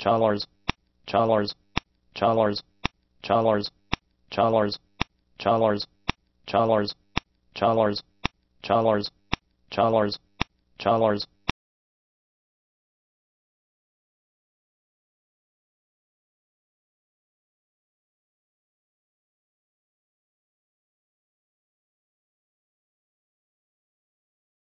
chalars, chalars, chalars, chalars, chalars, chalars, chalars, chalars, chalars, chalars, chalars, Chalars,